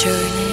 journey.